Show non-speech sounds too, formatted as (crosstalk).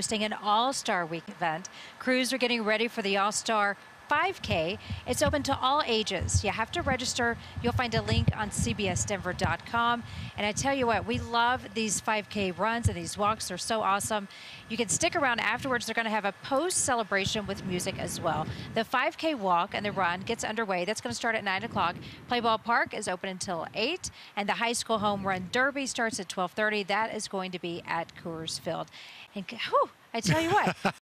hosting an all-star week event. Crews are getting ready for the all-star 5K. It's open to all ages. You have to register. You'll find a link on cbsdenver.com. And I tell you what, we love these 5K runs and these walks. They're so awesome. You can stick around afterwards. They're going to have a post celebration with music as well. The 5K walk and the run gets underway. That's going to start at 9 o'clock. Playball Park is open until 8. And the high school home run derby starts at 1230. That is going to be at Coors Field. And whew, I tell you what, (laughs)